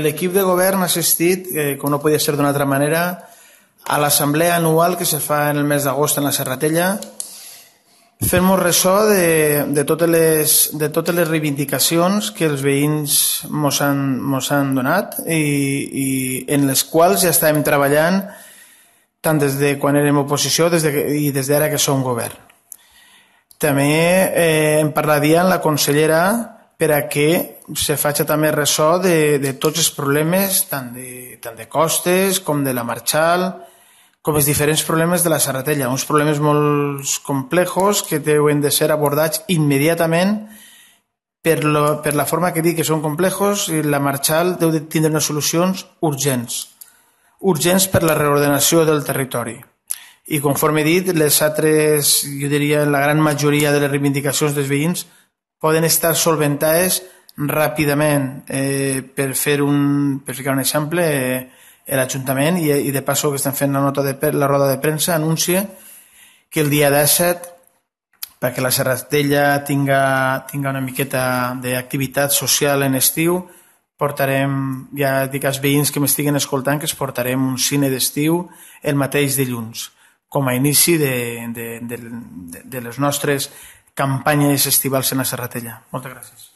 L'equip de govern ha assistit, eh, com no podia ser d'una altra manera, a l'assemblea anual que se fa en el mes d'agost en la Serratella, fent-nos ressò de, de, totes les, de totes les reivindicacions que els veïns mos han, mos han donat i, i en les quals ja estàvem treballant tant des de quan érem oposició des de, i des d'ara que som govern. També eh, em parlaria la consellera per a que se faci també ressò de, de tots els problemes, tant de, tant de costes com de la Marxal, com els diferents problemes de la Serratella, uns problemes molt complejos que deuen de ser abordats immediatament per, lo, per la forma que dic que són complejos i la Marxal deu de tindre unes solucions urgents, urgents per la reordenació del territori. I conforme he dit, les altres, jo diria, la gran majoria de les reivindicacions dels veïns poden estar solventades ràpidament. Eh, per fer un, per ficar un exemple, eh, l'Ajuntament i, i de passo que estem fent la nota de la roda de premsa anuncia que el dia 17 perquè la Serratella tinga, tinga una miqueta d'activitat social en estiu portarem, ja dic als veïns que m'estiguen escoltant que es portarem un cine d'estiu el mateix dilluns com a inici de, de, de, de, de les nostres campanyes estivals en la Serratella. Moltes gràcies.